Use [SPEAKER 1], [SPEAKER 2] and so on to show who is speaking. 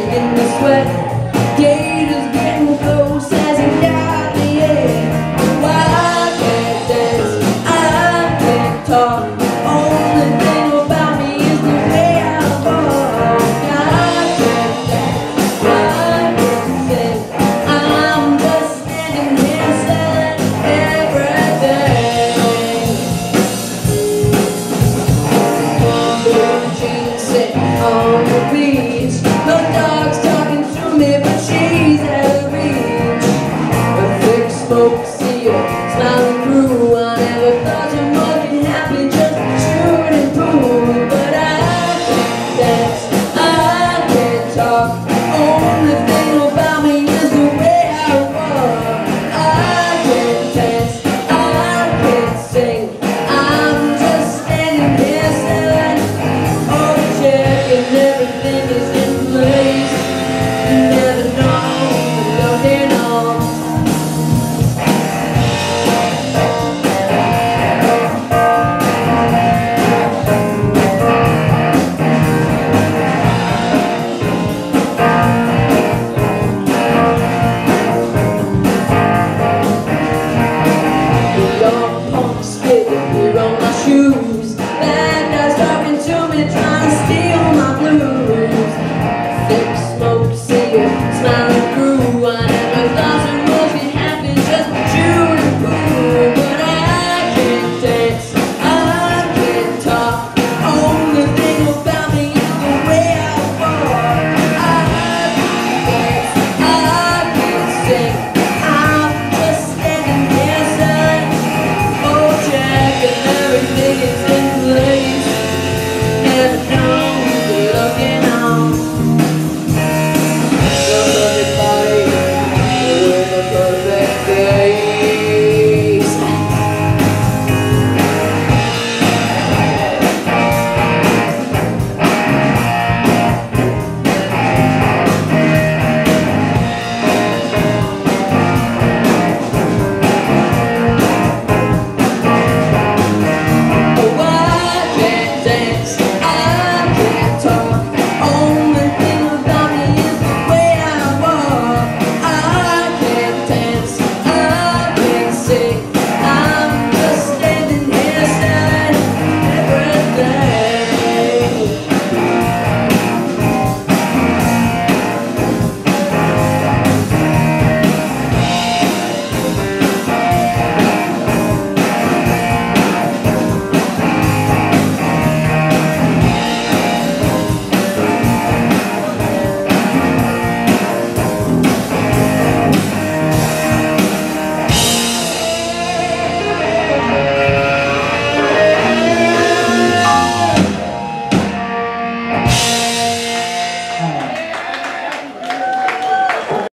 [SPEAKER 1] in the sweat. Gators. Through.